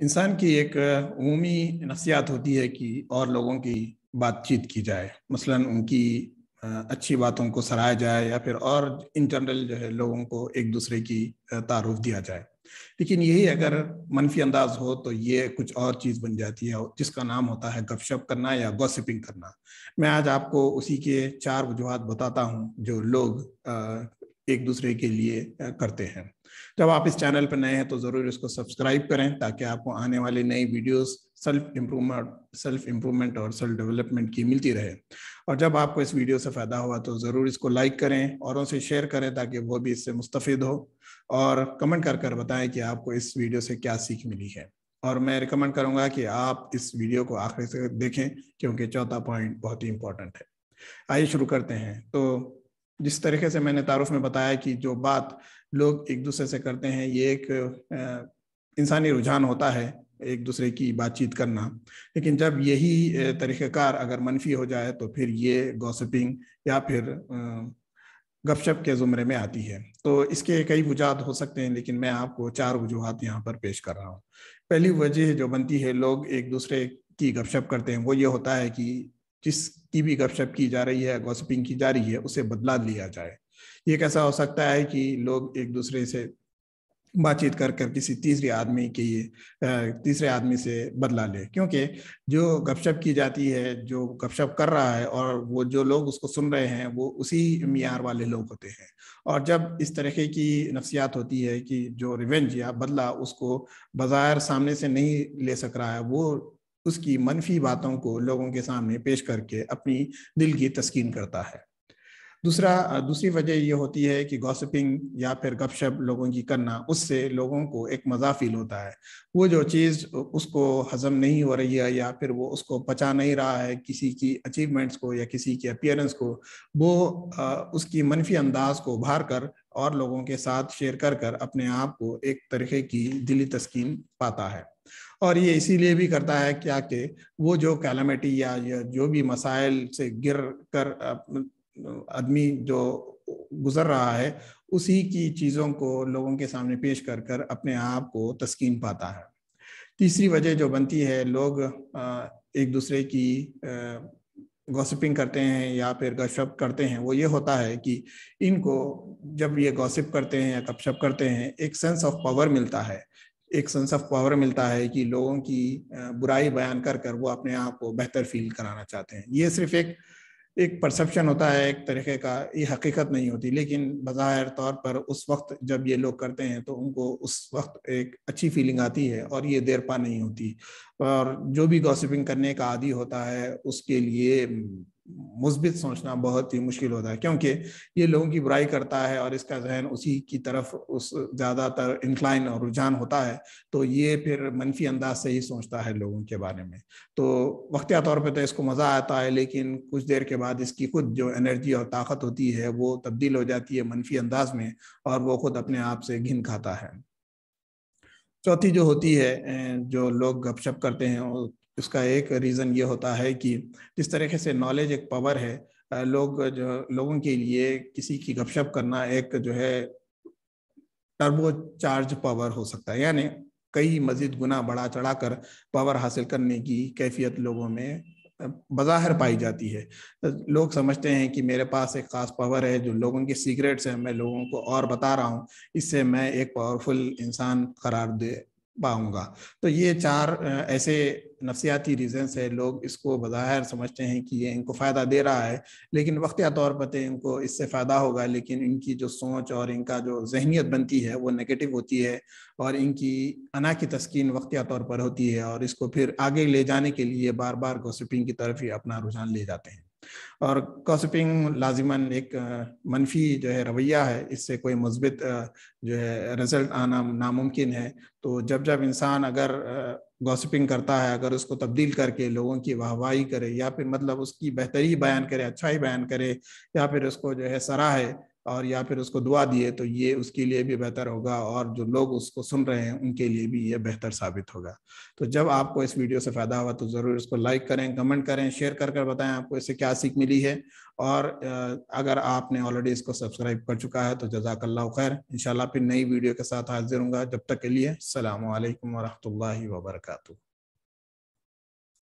इंसान की एक अमूमी नफसियात होती है कि और लोगों की बातचीत की जाए। मसलन उनकी अच्छी बातों को सराहा जाए या फिर और इन जनरल जो है लोगों को एक दूसरे की तारुफ दिया जाए। लेकिन यही अगर मनफी अंदाज हो तो ये कुछ और चीज़ बन जाती है जिसका नाम होता है गपशप करना या गॉसिपिंग करना। मैं आज आपको उसी के चार वजूहत बताता हूँ जो लोग एक दूसरे के लिए करते हैं। जब आप इस चैनल पर नए हैं तो ज़रूर इसको सब्सक्राइब करें ताकि आपको आने वाली नई videos self improvement self improvement और सेल्फ डेवलपमेंट की मिलती रहे। और जब आपको इस वीडियो से फ़ायदा हुआ तो ज़रूर इसको लाइक करें, औरों से शेयर करें ताकि वो भी इससे मुस्तफ़ हो। और कमेंट कर कर बताएँ कि आपको इस वीडियो से क्या सीख मिली है। और मैं रिकमेंड करूँगा कि आप इस वीडियो को आखिर से देखें, क्योंकि चौथा पॉइंट बहुत ही इंपॉर्टेंट है। आइए शुरू करते हैं। तो जिस तरीके से मैंने तारुफ में बताया कि जो बात लोग एक दूसरे से करते हैं, ये एक इंसानी रुझान होता है एक दूसरे की बातचीत करना। लेकिन जब यही तरीक़ेकार अगर मनफी हो जाए तो फिर ये गॉसिपिंग या फिर गपशप के ज़ुमरे में आती है। तो इसके कई वजूहत हो सकते हैं, लेकिन मैं आपको चार वजूहत यहाँ पर पेश कर रहा हूँ। पहली वजह जो बनती है, लोग एक दूसरे की गपशप करते हैं, वो ये होता है कि जिसकी भी गपशप की जा रही है गॉसिपिंग की जा रही है, उसे बदला लिया जाए। ये कैसा हो सकता है कि लोग एक दूसरे से बातचीत कर कर किसी तीसरे आदमी के तीसरे आदमी से बदला ले? क्योंकि जो गपशप की जाती है, जो गपशप कर रहा है और वो जो लोग उसको सुन रहे हैं, वो उसी मीयार वाले लोग होते हैं। और जब इस तरह की नफसियात होती है कि जो रिवेंज या बदला उसको बाज़ार सामने से नहीं ले सक रहा है, वो उसकी मनफी बातों को लोगों के सामने पेश करके अपनी दिल की तस्कीन करता है। दूसरा दूसरी वजह ये होती है कि गॉसिपिंग या फिर गपशप लोगों की करना उससे लोगों को एक मज़ा फील होता है। वो जो चीज़ उसको हजम नहीं हो रही है या फिर वो उसको पचा नहीं रहा है किसी की अचीवमेंट्स को या किसी के अपियरेंस को वो आ, उसकी मनफी अंदाज को उभार कर और लोगों के साथ शेयर कर कर अपने आप को एक तरीके की दिली तस्कीन पाता है। और ये इसीलिए भी करता है क्या कि वो जो कैलमिटी या जो भी मसाइल से गिर कर आदमी जो गुजर रहा है, उसी की चीज़ों को लोगों के सामने पेश कर कर अपने आप को तस्कीन पाता है। तीसरी वजह जो बनती है, लोग एक दूसरे की गॉसिपिंग करते हैं या फिर गपशप करते हैं, वो ये होता है कि इनको जब ये गॉसिप करते हैं या गपशप करते हैं, एक सेंस ऑफ़ पावर मिलता है। एक सेंस ऑफ़ पावर मिलता है कि लोगों की बुराई बयान कर कर वो अपने आप को बेहतर फील कराना चाहते हैं। ये सिर्फ़ एक एक परसेप्शन होता है, एक तरीके का, ये हकीकत नहीं होती। लेकिन बज़ाहिर तौर पर उस वक्त जब ये लोग करते हैं तो उनको उस वक्त एक अच्छी फीलिंग आती है और ये देर पा नहीं होती। और जो भी गॉसिपिंग करने का आदि होता है, उसके लिए मुस्बित सोचना बहुत ही मुश्किल होता है, क्योंकि ये लोगों की बुराई करता है और इसका जहन उसी की तरफ़ उस ज़्यादातर इंक्लाइन और रुझान होता है तो ये फिर मनफी अंदाज से ही सोचता है लोगों के बारे में। तो वक्तिया तौर पर तो इसको मज़ा आता है, लेकिन कुछ देर के बाद इसकी खुद जो एनर्जी और ताकत होती है, वो तब्दील हो जाती है मनफी अंदाज में और वो खुद अपने आप से घिन खाता है। चौथी जो होती है जो लोग गपशप करते हैं उसका एक रीज़न ये होता है कि जिस तरीके से नॉलेज एक पावर है लोग जो, लोगों के लिए किसी की गपशप करना एक जो है टर्बो चार्ज पावर हो सकता है। यानी कई मजीद गुना बढ़ा चढ़ा कर पावर हासिल करने की कैफियत लोगों में बज़ाहिर पाई जाती है। लोग समझते हैं कि मेरे पास एक ख़ास पावर है जो लोगों के सीक्रेट्स हैं, मैं लोगों को और बता रहा हूँ, इससे मैं एक पावरफुल इंसान करार दे पाऊँगा। तो ये चार ऐसे नफसियाती रीजंस है। लोग इसको बज़ाहिर समझते हैं कि ये इनको फ़ायदा दे रहा है, लेकिन वक्तिया तौर पर तो इनको इससे फ़ायदा होगा, लेकिन इनकी जो सोच और इनका जो जहनीत बनती है, वो नेगेटिव होती है और इनकी अना की तस्किन वक्तिया तौर पर होती है और इसको फिर आगे ले जाने के लिए बार बार गॉसिपिंग की तरफ़ ही अपना रुझान ले जाते हैं। और गॉसिपिंग लाजिमन एक मनफी जो है रवैया है, इससे कोई मुस्बित जो है रिज़ल्ट आना नामुमकिन है। तो जब जब इंसान अगर गॉसिपिंग करता है, अगर उसको तब्दील करके लोगों की वाहवाही करे, या फिर मतलब उसकी बेहतरी बयान करे, अच्छाई बयान करे, या फिर उसको जो है सराहे और या फिर उसको दुआ दिए तो ये उसके लिए भी बेहतर होगा और जो लोग उसको सुन रहे हैं, उनके लिए भी ये बेहतर साबित होगा। तो जब आपको इस वीडियो से फ़ायदा हुआ तो ज़रूर इसको लाइक करें, कमेंट करें, शेयर कर कर बताएँ आपको इससे क्या सीख मिली है। और अगर आपने ऑलरेडी इसको सब्सक्राइब कर चुका है तो जजाकल्ला खैर। इंशाल्लाह फिर नई वीडियो के साथ हाजिर हूँ जब तक के लिए अल्लाम वरहमल वर्का